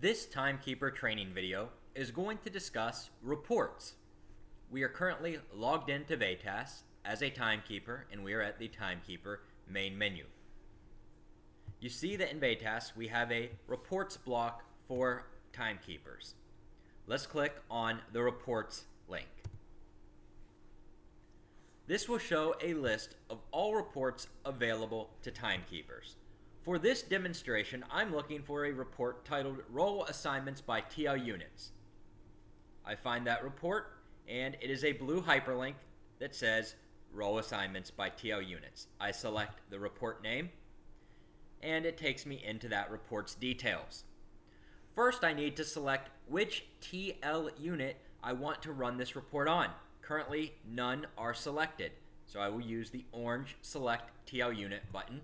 This timekeeper training video is going to discuss reports. We are currently logged into VATAS as a timekeeper and we are at the timekeeper main menu. You see that in VATAS we have a reports block for timekeepers. Let's click on the reports link. This will show a list of all reports available to timekeepers. For this demonstration, I'm looking for a report titled Role Assignments by TL Units. I find that report, and it is a blue hyperlink that says Role Assignments by TL Units. I select the report name, and it takes me into that report's details. First, I need to select which TL unit I want to run this report on. Currently, none are selected, so I will use the orange Select TL Unit button.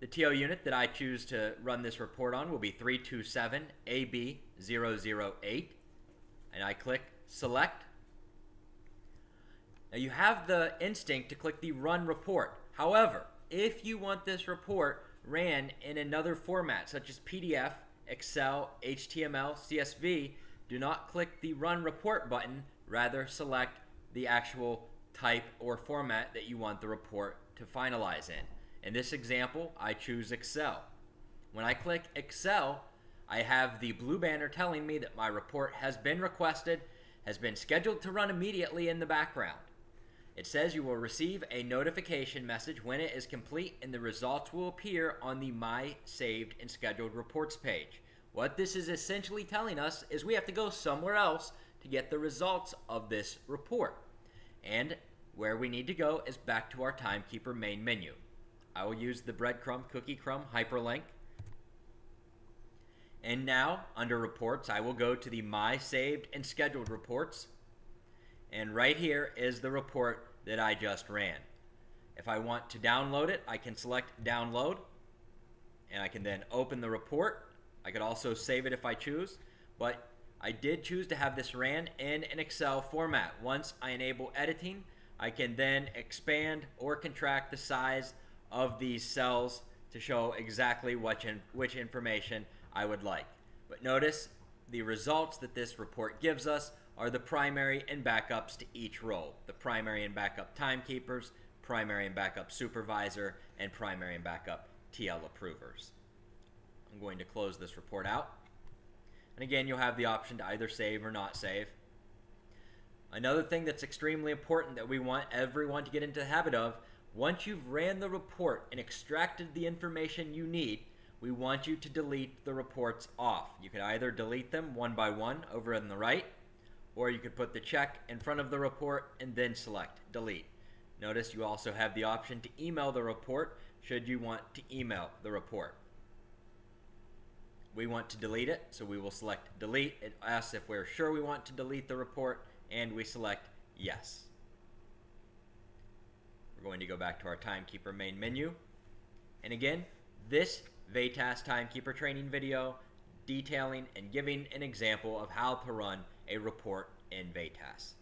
The TL unit that I choose to run this report on will be 327AB008, and I click Select. Now you have the instinct to click the Run Report. However, if you want this report ran in another format, such as PDF, Excel, HTML, CSV, do not click the Run Report button Rather, select the actual type or format that you want the report to finalize in. In this example, I choose Excel. When I click Excel, I have the blue banner telling me that my report has been requested, has been scheduled to run immediately in the background. It says you will receive a notification message when it is complete and the results will appear on the My Saved and Scheduled Reports page. What this is essentially telling us is we have to go somewhere else to get the results of this report. And where we need to go is back to our timekeeper main menu. I will use the breadcrumb cookie crumb hyperlink. And now, under reports, I will go to the My Saved and Scheduled reports. And right here is the report that I just ran. If I want to download it, I can select download. And I can then open the report. I could also save it if I choose. But I did choose to have this ran in an Excel format. Once I enable editing, I can then expand or contract the size of these cells to show exactly which, in, which information I would like. But notice the results that this report gives us are the primary and backups to each role. The primary and backup timekeepers, primary and backup supervisor, and primary and backup TL approvers. I'm going to close this report out. And again, you'll have the option to either save or not save. Another thing that's extremely important that we want everyone to get into the habit of, once you've ran the report and extracted the information you need, we want you to delete the reports off. You can either delete them one by one over on the right, or you could put the check in front of the report and then select delete. Notice you also have the option to email the report should you want to email the report. We want to delete it, so we will select delete. It asks if we're sure we want to delete the report, and we select yes. Going to go back to our timekeeper main menu. And again, this VATAS timekeeper training video detailing and giving an example of how to run a report in VATAS.